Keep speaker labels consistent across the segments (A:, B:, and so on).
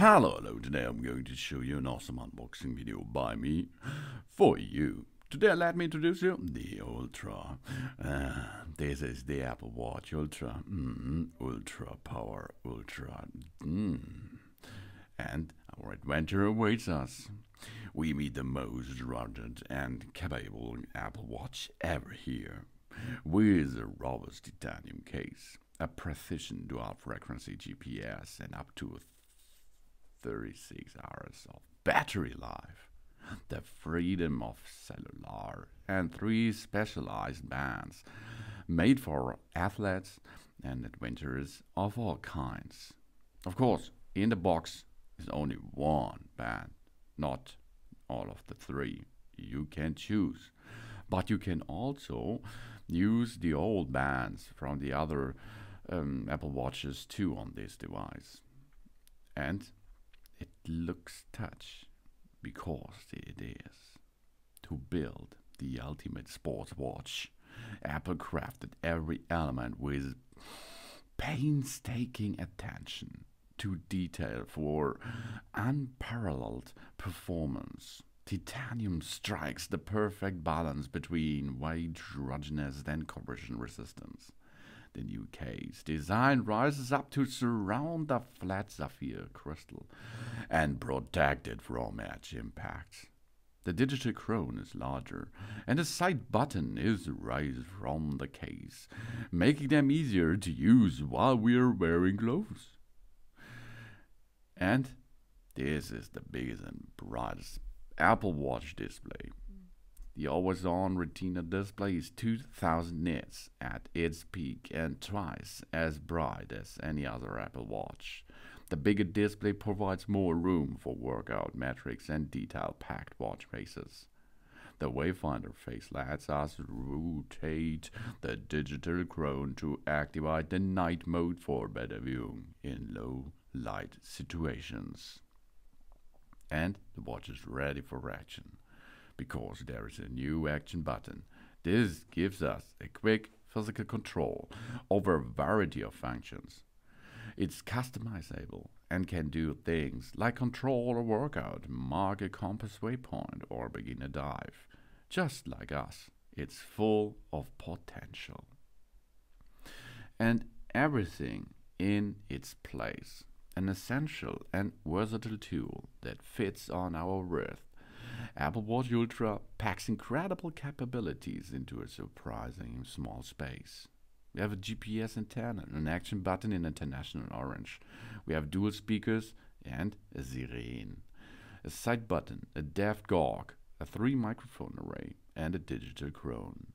A: Hello, hello, today I'm going to show you an awesome unboxing video by me for you. Today let me introduce you the Ultra. Uh, this is the Apple Watch Ultra. Mm, Ultra Power Ultra. Mm. And our adventure awaits us. We meet the most rugged and capable Apple Watch ever here. With a robust titanium case, a precision dual frequency GPS, and up to 36 hours of battery life, the freedom of cellular, and three specialized bands made for athletes and adventurers of all kinds. Of course, in the box is only one band, not all of the three. You can choose. But you can also use the old bands from the other um, Apple Watches too on this device. And it looks touch because it is. To build the ultimate sports watch, Apple crafted every element with painstaking attention to detail for unparalleled performance. Titanium strikes the perfect balance between weight, ruggedness, and corrosion resistance. The new case design rises up to surround the flat sapphire crystal and protect it from edge impacts. The digital crown is larger, and the side button is raised from the case, making them easier to use while we're wearing gloves. And this is the biggest and brightest Apple Watch display. The always on Retina display is 2000 nits at its peak and twice as bright as any other Apple Watch. The bigger display provides more room for workout metrics and detail packed watch faces. The Wayfinder face lets us rotate the digital crown to activate the night mode for better viewing in low light situations. And the watch is ready for action because there is a new action button. This gives us a quick physical control over a variety of functions. It's customizable and can do things like control a workout, mark a compass waypoint, or begin a dive. Just like us, it's full of potential. And everything in its place. An essential and versatile tool that fits on our wrist Apple Watch Ultra packs incredible capabilities into a surprising small space. We have a GPS antenna, an action button in international orange. We have dual speakers and a siren. A side button, a depth gauge, a three microphone array, and a digital crown.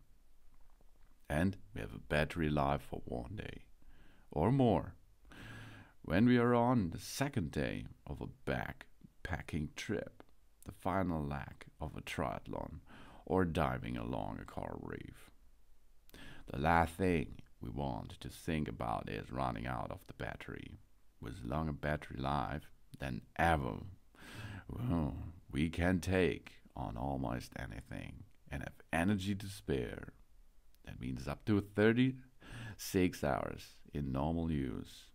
A: And we have a battery life for one day or more. When we are on the second day of a backpacking trip, the final leg of a triathlon or diving along a coral reef. The last thing we want to think about is running out of the battery. With longer battery life than ever, well, we can take on almost anything and have energy to spare. That means up to 36 hours in normal use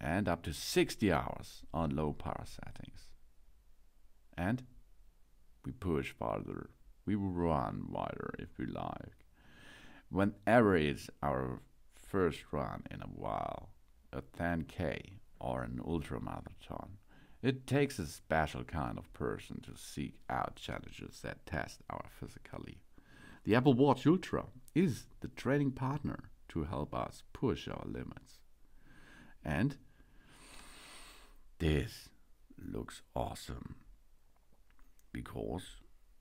A: and up to 60 hours on low power settings. And we push farther. We will run wider if we like. Whenever it's our first run in a while, a 10k or an ultramarathon, it takes a special kind of person to seek out challenges that test our physically. The Apple Watch Ultra is the training partner to help us push our limits. And this looks awesome because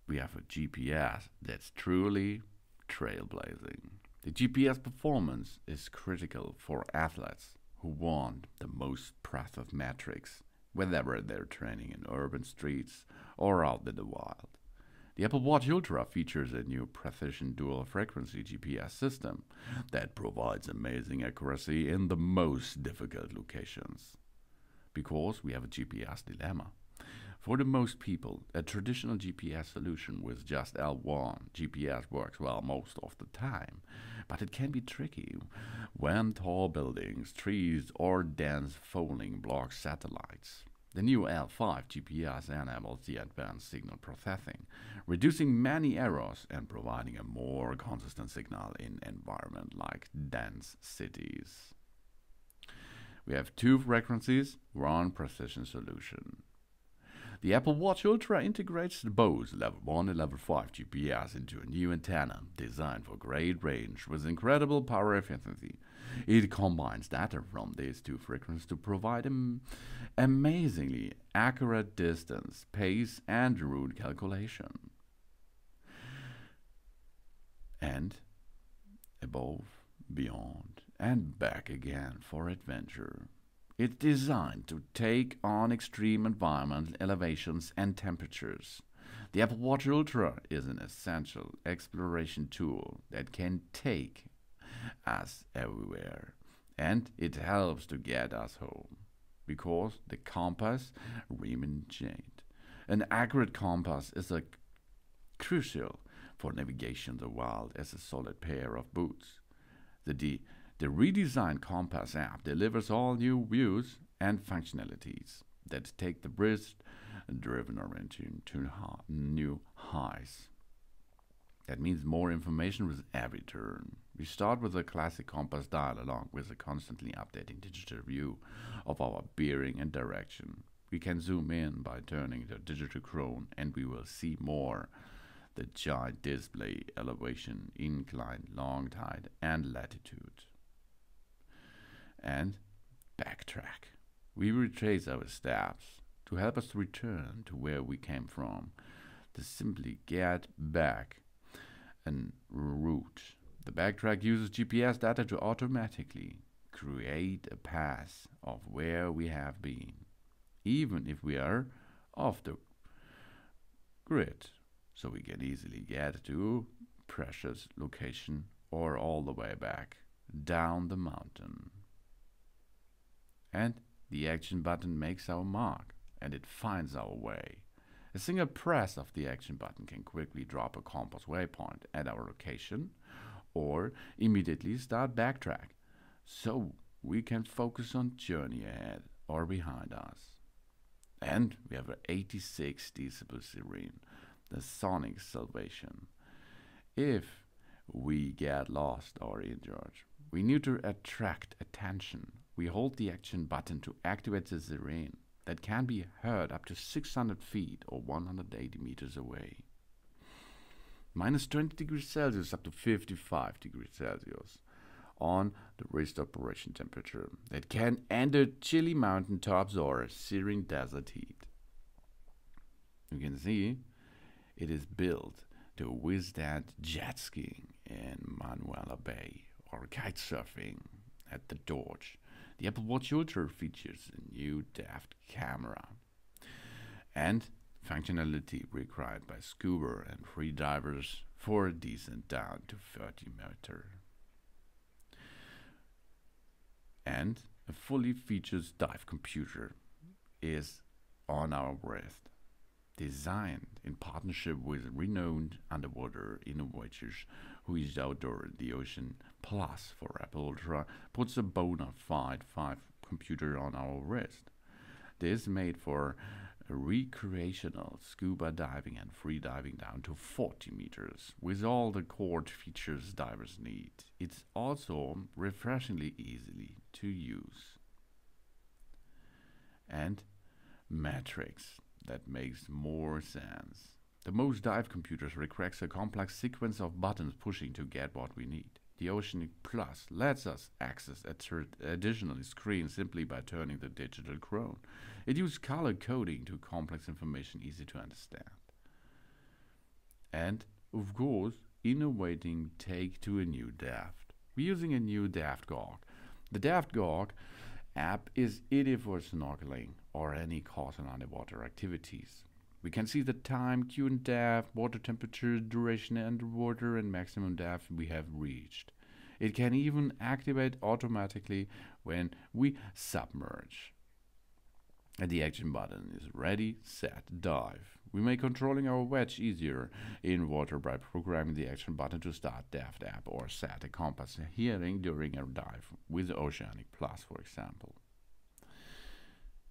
A: we have a GPS that's truly trailblazing. The GPS performance is critical for athletes who want the most impressive metrics, whether they're training in urban streets or out in the wild. The Apple Watch Ultra features a new precision dual frequency GPS system that provides amazing accuracy in the most difficult locations. Because we have a GPS dilemma. For the most people, a traditional GPS solution with just L1 GPS works well most of the time, but it can be tricky when tall buildings, trees, or dense folding block satellites. The new L5 GPS enables the advanced signal processing, reducing many errors and providing a more consistent signal in environment like dense cities. We have two frequencies, one precision solution. The Apple Watch Ultra integrates both level 1 and level 5 GPS into a new antenna designed for great range with incredible power efficiency. It combines data from these two frequencies to provide an amazingly accurate distance, pace, and route calculation. And above, beyond, and back again for adventure. It's designed to take on extreme environmental elevations and temperatures. The Apple Watch Ultra is an essential exploration tool that can take us everywhere, and it helps to get us home because the compass remains chained. An accurate compass is a crucial for navigation the world as a solid pair of boots. The the redesigned Compass app delivers all new views and functionalities that take the bridge driven into to new highs. That means more information with every turn. We start with a classic compass dial along with a constantly updating digital view of our bearing and direction. We can zoom in by turning the digital crown and we will see more. The giant display elevation, incline, longitude, and latitude and backtrack. We retrace our steps to help us return to where we came from, to simply get back en route. The backtrack uses GPS data to automatically create a path of where we have been, even if we are off the grid, so we can easily get to precious location or all the way back down the mountain and the action button makes our mark and it finds our way. A single press of the action button can quickly drop a compass waypoint at our location or immediately start backtrack so we can focus on journey ahead or behind us. And we have an 86 decibel siren, the sonic salvation. If we get lost or injured, we need to attract attention we hold the action button to activate the siren that can be heard up to 600 feet or 180 meters away. Minus 20 degrees Celsius up to 55 degrees Celsius on the wrist operation temperature that can enter chilly mountain tops or searing desert heat. You can see it is built to withstand jet skiing in Manuela Bay or kite surfing at the Doge the Apple Watch Ultra features a new depth camera and functionality required by scuba and free divers for a descent down to 30 meter. And a fully featured dive computer is on our wrist, designed in partnership with renowned underwater innovators Huish Outdoor in the ocean Plus for Apple Ultra puts a bona fide dive computer on our wrist. This made for recreational scuba diving and free diving down to 40 meters with all the core features divers need. It's also refreshingly easily to use. And metrics that makes more sense. The most dive computers requires a complex sequence of buttons pushing to get what we need. The Oceanic Plus lets us access additional screens simply by turning the digital crown. It uses color coding to complex information easy to understand. And, of course, innovating take to a new depth. We're using a new Depth Gauge. The Depth Gauge app is ideal for snorkeling or any course on underwater activities. We can see the time, Q and depth, water temperature, duration underwater, and maximum depth we have reached. It can even activate automatically when we submerge. And the action button is ready, set, dive. We make controlling our wedge easier in water by programming the action button to start Depth app or set a compass heading during a dive with Oceanic Plus, for example.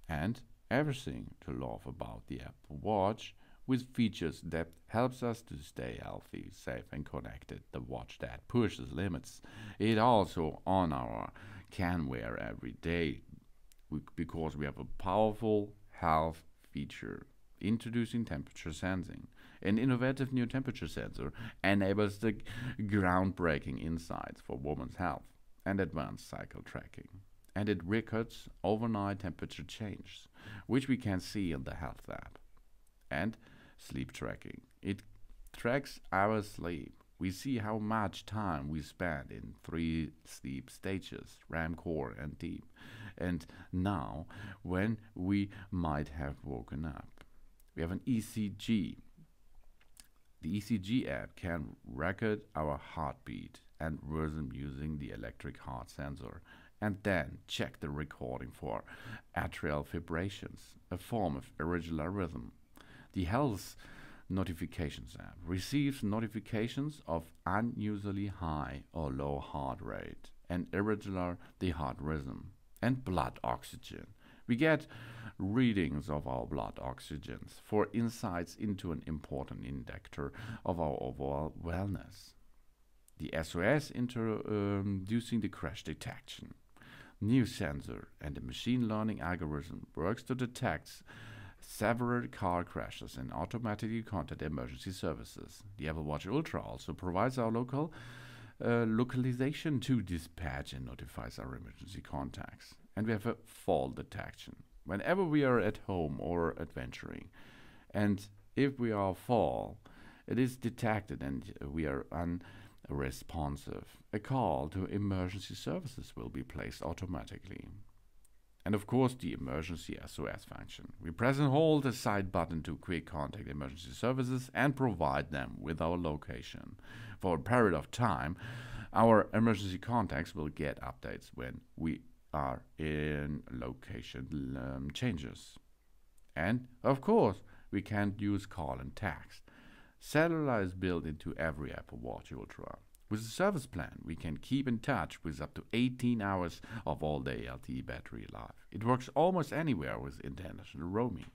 A: And everything to love about the Apple Watch with features that helps us to stay healthy, safe and connected. The watch that pushes limits. It also on our can wear every day because we have a powerful health feature introducing temperature sensing. An innovative new temperature sensor enables the groundbreaking insights for women's health and advanced cycle tracking. And it records overnight temperature changes, which we can see in the Health app. And sleep tracking. It tracks our sleep. We see how much time we spend in three sleep stages REM core and deep, and now when we might have woken up. We have an ECG. The ECG app can record our heartbeat and rhythm using the electric heart sensor and then check the recording for atrial fibrations, a form of irregular rhythm. The health notifications app receives notifications of unusually high or low heart rate and irregular the heart rhythm and blood oxygen. We get readings of our blood oxygens for insights into an important indicator of our overall wellness. The SOS introducing the crash detection. New sensor and the machine learning algorithm works to detect several car crashes and automatically contact emergency services. The Apple Watch Ultra also provides our local uh, localization to dispatch and notifies our emergency contacts. And we have a fall detection. Whenever we are at home or adventuring, and if we are fall, it is detected and we are unresponsive. A call to emergency services will be placed automatically and of course the emergency SOS function. We press and hold the side button to quick contact emergency services and provide them with our location. For a period of time, our emergency contacts will get updates when we are in location um, changes. And of course, we can't use call and text. Cellular is built into every Apple Watch Ultra. With a service plan, we can keep in touch with up to 18 hours of all-day LTE battery life. It works almost anywhere with international roaming.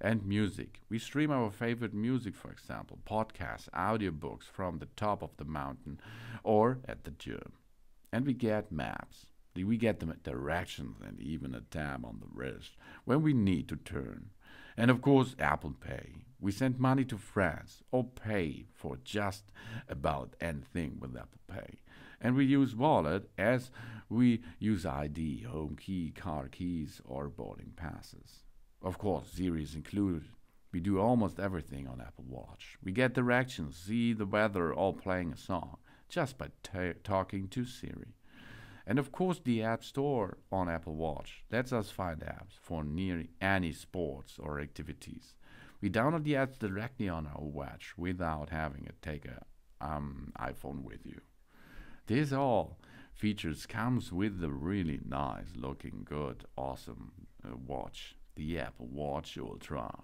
A: And music. We stream our favorite music, for example, podcasts, audiobooks from the top of the mountain or at the gym. And we get maps. We get the directions and even a tab on the wrist when we need to turn. And of course, Apple Pay. We send money to friends or pay for just about anything with Apple Pay. And we use wallet as we use ID, home key, car keys, or boarding passes. Of course, Siri is included. We do almost everything on Apple Watch. We get directions, see the weather, or playing a song just by talking to Siri. And of course, the App Store on Apple Watch lets us find apps for nearly any sports or activities. We download the apps directly on our watch without having to take an um, iPhone with you. This all features comes with the really nice looking good awesome uh, watch, the Apple Watch Ultra.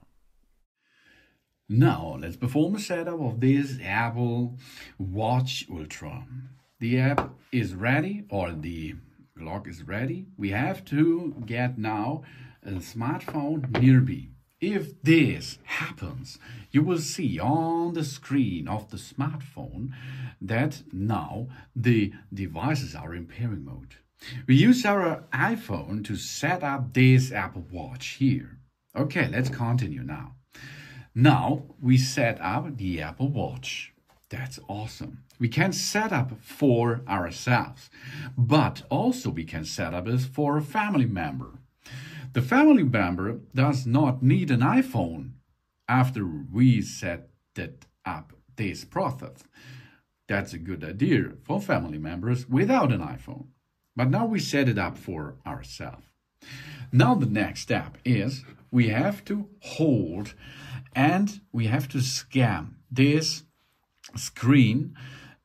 A: Now let's perform a setup of this Apple Watch Ultra. The app is ready or the clock is ready. We have to get now a smartphone nearby. If this happens, you will see on the screen of the smartphone that now the devices are in pairing mode. We use our iPhone to set up this Apple Watch here. Okay, let's continue now. Now we set up the Apple Watch. That's awesome. We can set up for ourselves, but also we can set up as for a family member. The family member does not need an iPhone after we set it up this process. That's a good idea for family members without an iPhone. But now we set it up for ourselves. Now the next step is we have to hold and we have to scan this screen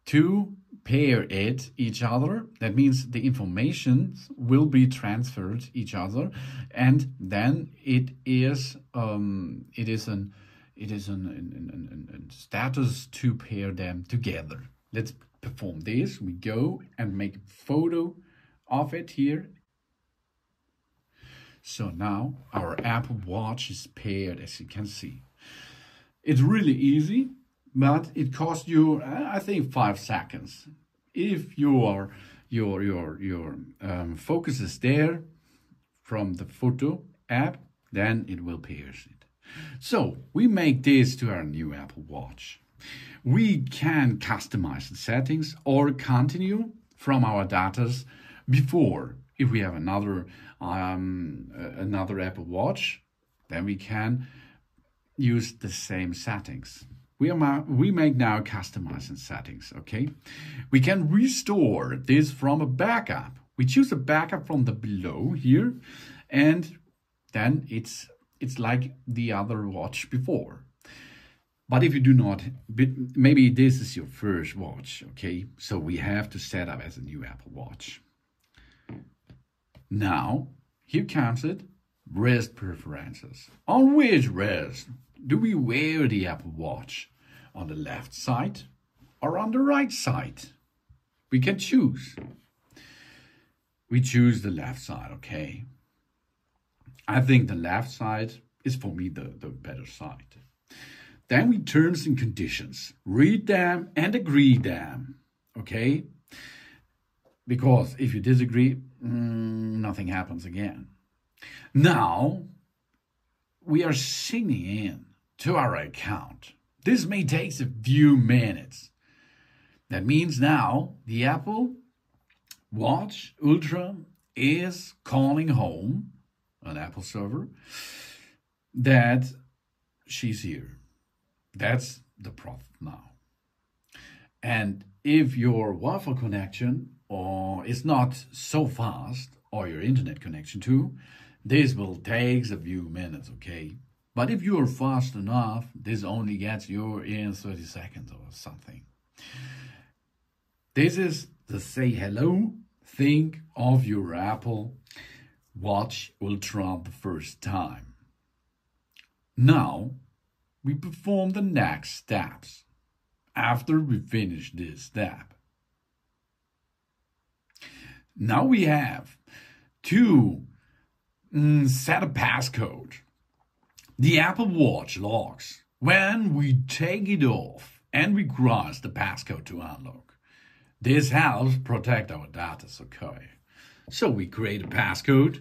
A: to pair it each other. That means the information will be transferred each other, and then it is um, it is an it is an, an, an, an status to pair them together. Let's perform this. We go and make a photo of it here.
B: So now our Apple Watch is paired, as you can see. It's really easy, but it costs you, I think, five seconds. If your your your your um, focus is there from the photo app, then it will pierce it. So we make this to our new Apple Watch. We can customize the settings or continue from our datas before. If we have another um, another Apple Watch, then we can use the same settings. We, are, we make now customizing settings, okay? We can restore this from a backup. We choose a backup from the below here, and then it's it's like the other watch before. But if you do not, maybe this is your first watch, okay? So we have to set up as a new Apple Watch. Now, here comes it, wrist preferences. On which wrist do we wear the Apple Watch? On the left side or on the right side? We can choose. We choose the left side, okay? I think the left side is for me the, the better side. Then we terms and conditions. Read them and agree them. Okay? Because if you disagree, mm, nothing happens again. Now, we are signing in to our account. This may take a few minutes. That means now the Apple Watch Ultra is calling home an Apple server that she's here. That's the problem now. And if your Wi-Fi connection or is not so fast, or your internet connection too, this will take a few minutes, okay? But if you are fast enough, this only gets you in 30 seconds or something. This is the say hello think of your Apple Watch Ultra the first time. Now, we perform the next steps after we finish this step. Now we have to mm, set a passcode. The Apple Watch locks when we take it off and we cross the passcode to unlock. This helps protect our data okay. So we create a passcode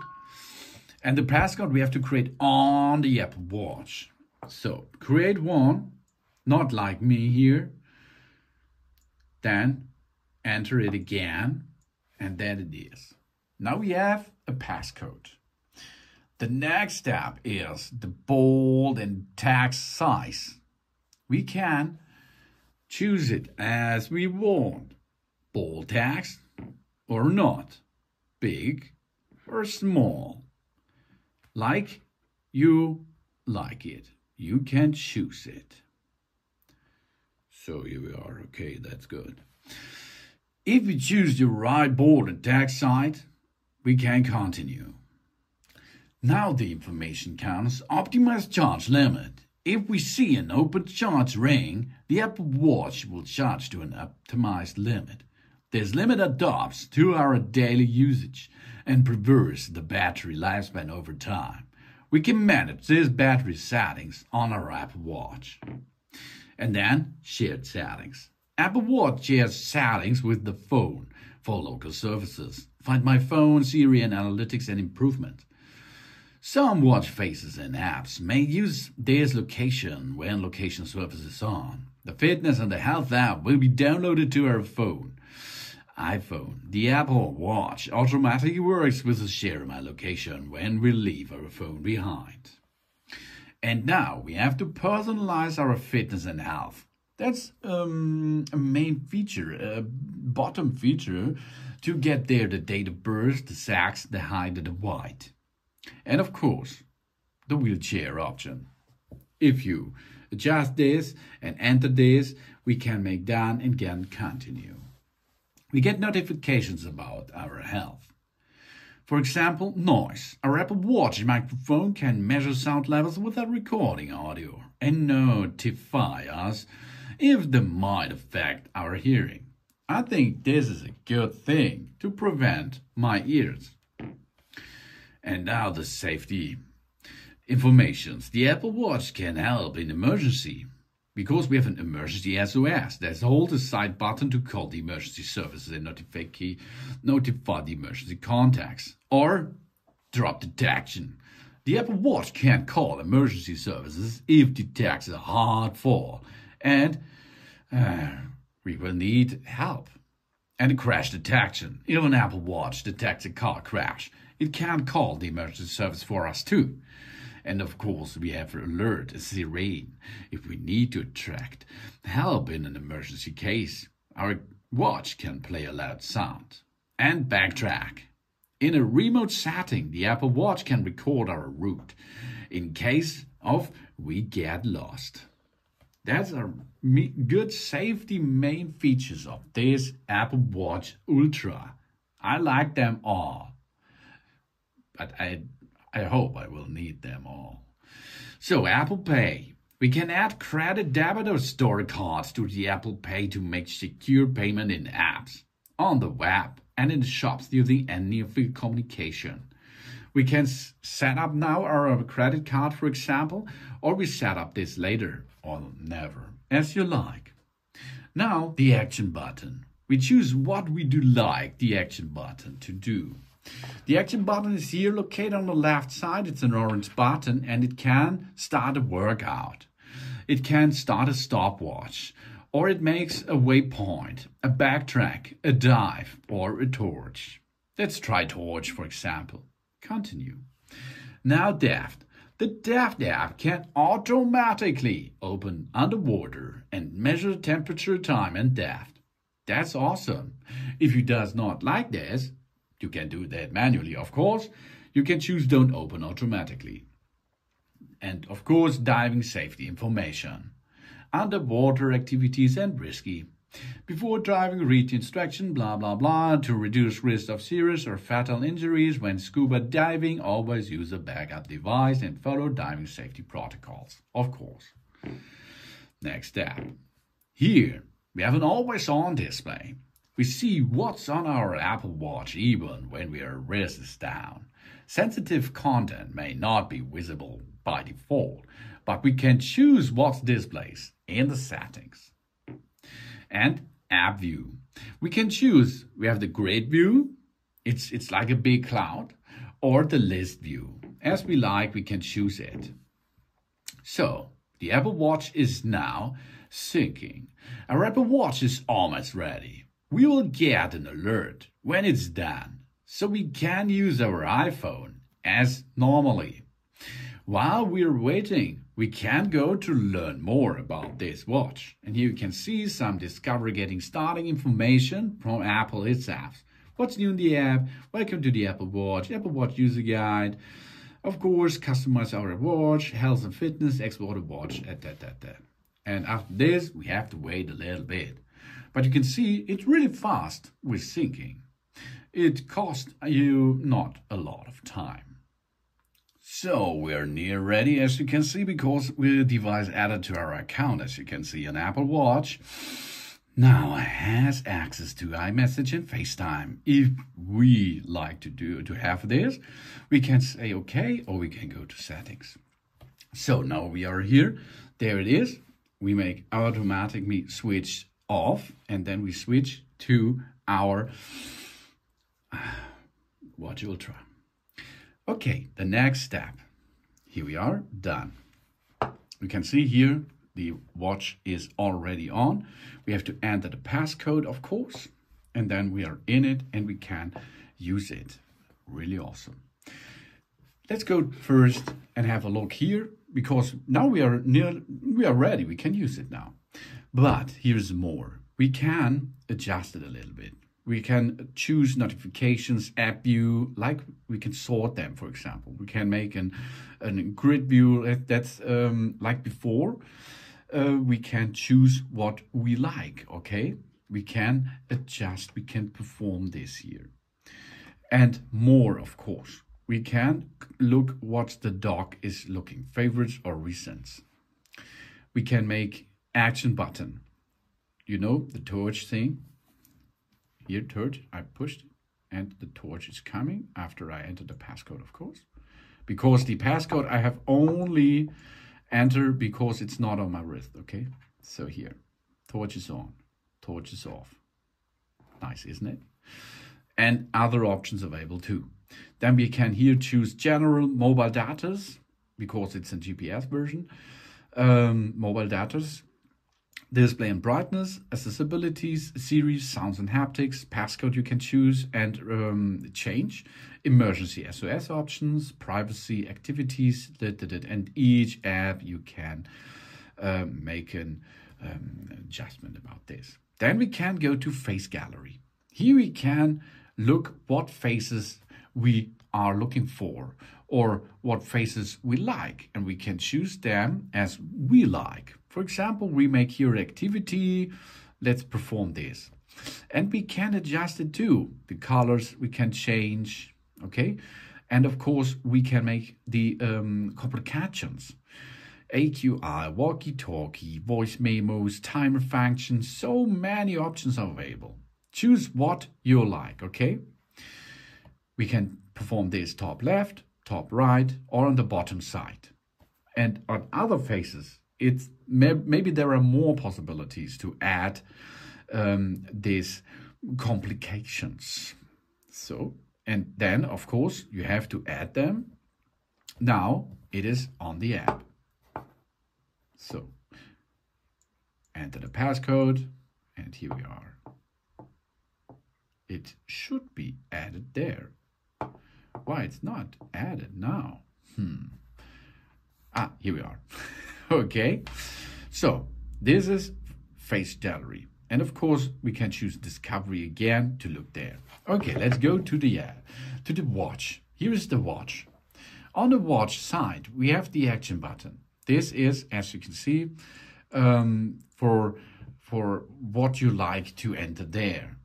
B: and the passcode we have to create on the Apple Watch. So create one, not like me here. Then enter it again, and then it is. Now we have a passcode. The next step is the bold and text size. We can choose it as we want. Bold text or not. Big or small like you like it. You can choose it. So here we are. Okay, that's good. If we choose the right bold and text size, we can continue. Now the information counts optimized charge limit. If we see an open charge ring, the Apple Watch will charge to an optimized limit. This limit adapts to our daily usage and preserves the battery lifespan over time. We can manage these battery settings on our Apple Watch. And then shared settings. Apple Watch shares settings with the phone for local services. Find my phone, Siri, and analytics and improvement. Some watch faces and apps may use this location when location service is on. The fitness and the health app will be downloaded to our phone iPhone. The Apple Watch automatically works with the share my location when we leave our phone behind. And now we have to personalize our fitness and health. That's um, a main feature, a bottom feature to get there the date of birth, the sex, the height, and the weight. And of course, the wheelchair option. If you adjust this and enter this, we can make done and again continue we get notifications about our health. For example, noise. Our Apple Watch microphone can measure sound levels without recording audio and notify us if they might affect our hearing. I think this is a good thing to prevent my ears. And now the safety informations. The Apple Watch can help in emergency because we have an emergency SOS. There's hold the side button to call the emergency services and notify, notify the emergency contacts or drop detection. The Apple Watch can call emergency services if detects a hard fall and uh, we will need help. And crash detection. If an Apple Watch detects a car crash, it can call the emergency service for us too. And of course, we have alert, a siren, if we need to attract help in an emergency case. Our watch can play a loud sound. And backtrack. In a remote setting, the Apple Watch can record our route in case of we get lost. That's a good safety main features of this Apple Watch Ultra. I like them all, but I I hope I will need them all. So Apple Pay. We can add credit, debit, or store cards to the Apple Pay to make secure payment in apps, on the web, and in shops using any of the communication. We can set up now our credit card, for example, or we set up this later or never, as you like. Now, the action button. We choose what we do like the action button to do. The action button is here located on the left side. It's an orange button and it can start a workout. It can start a stopwatch or it makes a waypoint, a backtrack, a dive or a torch. Let's try torch for example. Continue. Now depth. The depth app can automatically open underwater and measure temperature, time and depth. That's awesome. If you does not like this, you can do that manually, of course. You can choose don't open automatically. And of course, diving safety information. Underwater activities and risky. Before driving, read instruction, blah blah blah. To reduce risk of serious or fatal injuries when scuba diving, always use a backup device and follow diving safety protocols, of course. Next step. Here, we have an always on display. We see what's on our Apple Watch even when we are is down. Sensitive content may not be visible by default, but we can choose what displays in the settings. And app view. We can choose, we have the grid view, it's, it's like a big cloud, or the list view. As we like, we can choose it. So, the Apple Watch is now syncing. Our Apple Watch is almost ready we will get an alert when it's done, so we can use our iPhone as normally. While we're waiting, we can go to learn more about this watch. And here you can see some Discover Getting Starting information from Apple itself. What's new in the app? Welcome to the Apple Watch, Apple Watch User Guide. Of course, customize our watch, health and fitness, export a watch, etc. And after this, we have to wait a little bit. But you can see it's really fast with syncing. It costs you not a lot of time. So we're near ready as you can see because we device added to our account as you can see an Apple Watch now has access to iMessage and FaceTime. If we like to do to have this, we can say okay or we can go to settings. So now we are here. There it is. We make automatically switch off and then we switch to our Watch Ultra. Okay, the next step. Here we are, done. You can see here the watch is already on. We have to enter the passcode, of course, and then we are in it and we can use it. Really awesome. Let's go first and have a look here because now we are near, we are ready. We can use it now. But here's more. We can adjust it a little bit. We can choose notifications, app view, like we can sort them, for example. We can make an, an grid view that's um, like before. Uh, we can choose what we like, okay? We can adjust, we can perform this here. And more, of course. We can look what the dog is looking, favorites or recents. We can make action button. You know, the torch thing. Here, torch, I pushed and the torch is coming after I enter the passcode, of course. Because the passcode I have only entered because it's not on my wrist, okay? So here, torch is on, torch is off. Nice, isn't it? And other options available too. Then we can here choose general mobile datas because it's a GPS version. Um, mobile datas, display and brightness, accessibilities, Siri, sounds and haptics, passcode you can choose and um, change, emergency SOS options, privacy activities, and each app you can um, make an um, adjustment about this. Then we can go to face gallery. Here we can look what faces we are looking for or what faces we like and we can choose them as we like. For example, we make here activity, let's perform this. And we can adjust it too. The colors we can change, okay? And of course, we can make the um, complications. AQI, walkie-talkie, voice memos, timer function, so many options are available. Choose what you like, okay? We can perform this top left, top right, or on the bottom side. And on other faces, it's maybe there are more possibilities to add um, these complications. So, and then of course you have to add them. Now it is on the app. So, enter the passcode, and here we are. It should be added there. Why it's not added now? Hmm. Ah, here we are. okay. So this is face gallery. And of course, we can choose discovery again to look there. Okay, let's go to the uh, to the watch. Here is the watch. On the watch side, we have the action button. This is, as you can see, um, for for what you like to enter there.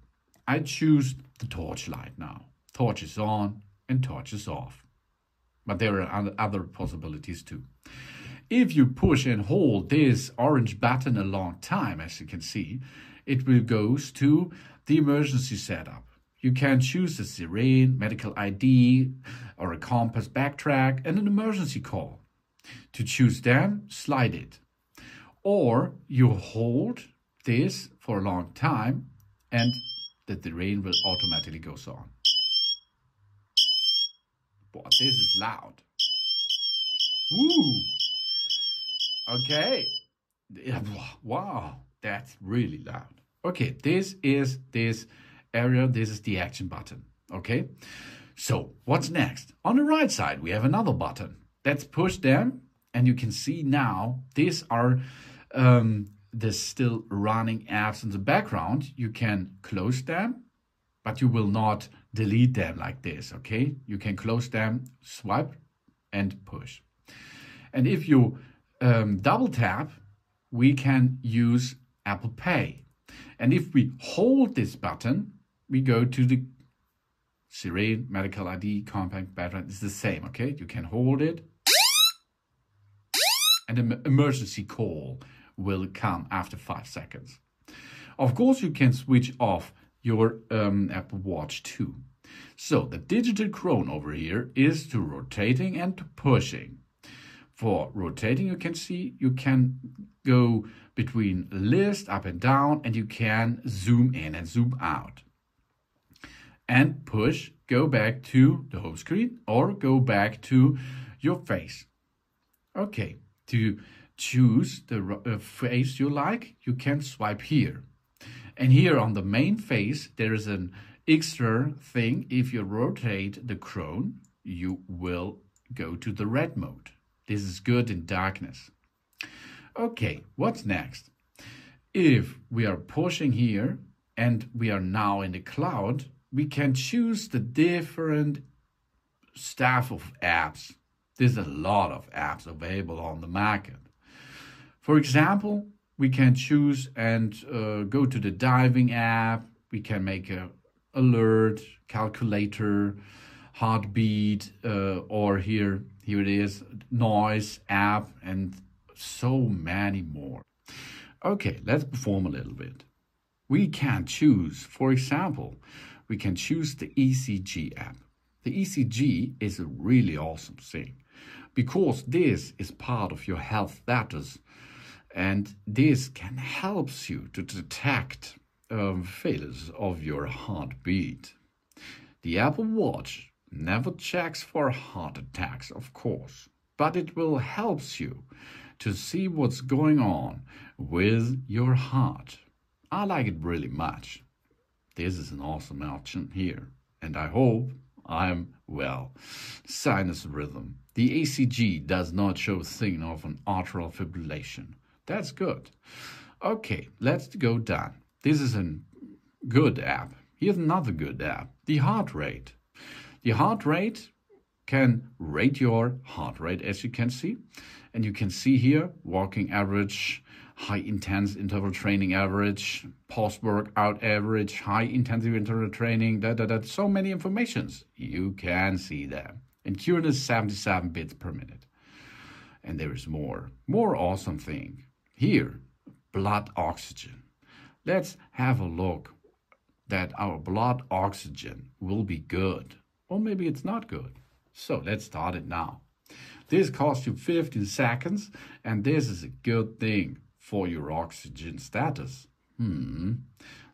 B: I choose the torch light now. Torch is on, and torch is off. But there are other possibilities too. If you push and hold this orange button a long time, as you can see, it will go to the emergency setup. You can choose a siren, medical ID, or a compass backtrack, and an emergency call. To choose them, slide it. Or you hold this for a long time and the siren will automatically goes on. Boy, this is loud. Woo! Okay. Wow, that's really loud. Okay, this is this area. This is the action button. Okay. So what's next? On the right side, we have another button. Let's push them, and you can see now these are um, the still running apps in the background. You can close them, but you will not delete them like this, okay? You can close them, swipe, and push. And if you um, double tap, we can use Apple Pay. And if we hold this button, we go to the Siren Medical ID compact battery. It's the same, okay? You can hold it. And an emergency call will come after five seconds. Of course, you can switch off your um, Apple Watch too. So the digital crown over here is to rotating and to pushing. For rotating, you can see you can go between list up and down and you can zoom in and zoom out. And push, go back to the home screen or go back to your face. Okay, to choose the uh, face you like, you can swipe here. And here on the main face, there is an extra thing. If you rotate the crown, you will go to the red mode. This is good in darkness. Okay, what's next? If we are pushing here and we are now in the cloud, we can choose the different staff of apps. There's a lot of apps available on the market. For example, we can choose and uh, go to the diving app. We can make a alert, calculator, heartbeat, uh, or here here it is, noise, app, and so many more. Okay, let's perform a little bit. We can choose, for example, we can choose the ECG app. The ECG is a really awesome thing because this is part of your health status and this can help you to detect um, failures of your heartbeat. The Apple Watch never checks for heart attacks, of course, but it will help you to see what's going on with your heart. I like it really much. This is an awesome option here, and I hope I'm well. Sinus rhythm. The ECG does not show signal of an atrial fibrillation. That's good. Okay, let's go down. This is a good app. Here's another good app. The heart rate. The heart rate can rate your heart rate as you can see. And you can see here walking average, high intense interval training average, post workout average, high intensity interval training, da da da. So many informations. You can see them. And it is 77 beats per minute. And there is more, more awesome thing. Here, blood oxygen. Let's have a look that our blood oxygen will be good. Or maybe it's not good. So let's start it now. This costs you 15 seconds, and this is a good thing for your oxygen status. Hmm.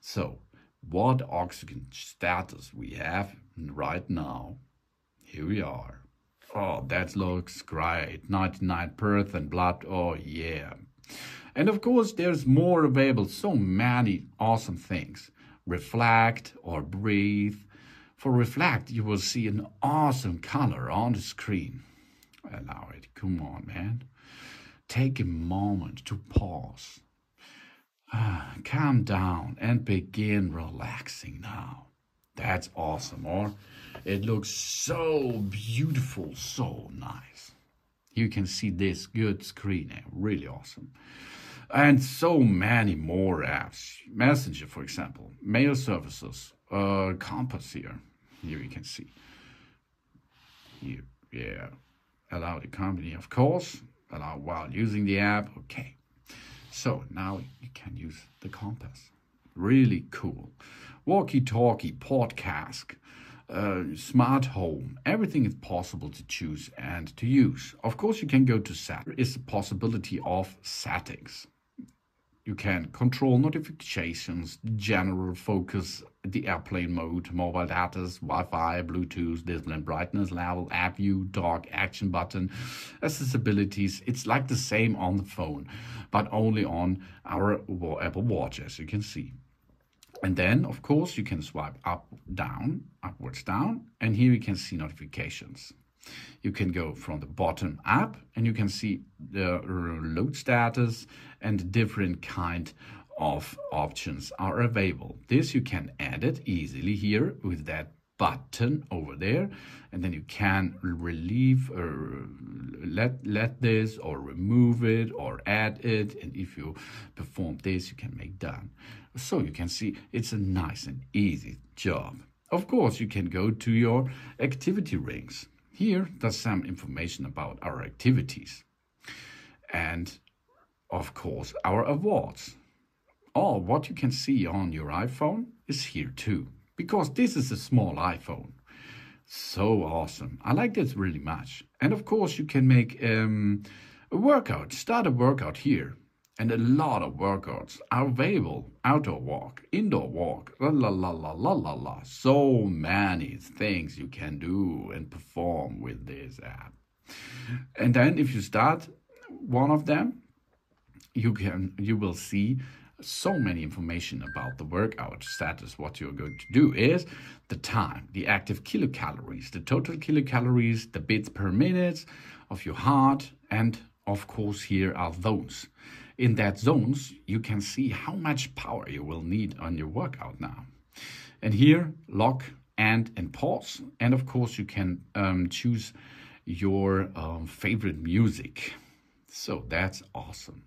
B: So, what oxygen status we have right now? Here we are. Oh, that looks great. 99% blood. Oh, yeah. And of course, there's more available. So many awesome things. Reflect or breathe. For reflect, you will see an awesome color on the screen. Allow it. Come on, man. Take a moment to pause. Ah, calm down and begin relaxing now. That's awesome, or it looks so beautiful, so nice. You can see this good screen, eh? really awesome. And so many more apps. Messenger, for example, mail services, uh, Compass here. Here you can see. Here, yeah allow the company, of course, allow while using the app. Okay. So now you can use the compass. Really cool. Walkie talkie, podcast, uh, smart home, everything is possible to choose and to use. Of course, you can go to set. There is a possibility of settings. You can control notifications, general focus, the airplane mode, mobile data, Wi-Fi, Bluetooth, display brightness level, app view, dock, action button, accessibilities. It's like the same on the phone, but only on our Apple Watch, as you can see. And then, of course, you can swipe up, down, upwards, down, and here you can see notifications. You can go from the bottom up and you can see the load status and different kind of options are available. This you can edit easily here with that button over there. And then you can relieve or let let this or remove it or add it. And if you perform this you can make done. So you can see it's a nice and easy job. Of course you can go to your activity rings here, there's some information about our activities. And of course, our awards. All what you can see on your iPhone is here too, because this is a small iPhone. So awesome. I like this really much. And of course, you can make um, a workout, start a workout here and a lot of workouts are available. Outdoor walk, indoor walk, la la la la la la la. So many things you can do and perform with this app. And then if you start one of them, you can you will see so many information about the workout status. What you're going to do is the time, the active kilocalories, the total kilocalories, the beats per minute of your heart, and of course here are those in that zones, you can see how much power you will need on your workout now. And here, lock, and, and pause. And of course, you can um, choose your um, favorite music. So that's awesome.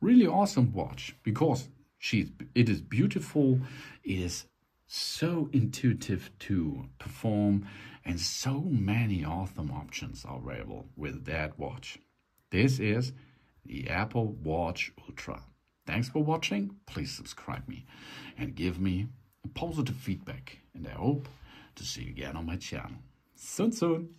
B: Really awesome watch because she's, it is beautiful. It is so intuitive to perform and so many awesome options are available with that watch. This is the Apple Watch Ultra. Thanks for watching. Please subscribe me and give me positive feedback. And I hope to see you again on my channel. Soon, soon.